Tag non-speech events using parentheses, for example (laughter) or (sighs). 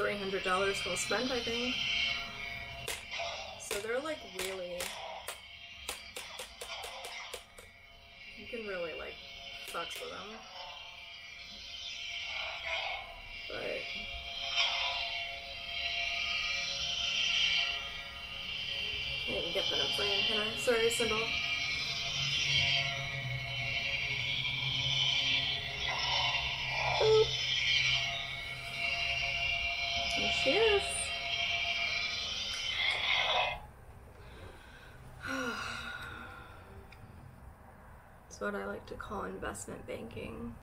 $300 well spent, I think. So they're like really. You can really like fuck with them. But. Can't get that up for you, can I? Sorry, Sybil. Is. (sighs) It's what I like to call investment banking.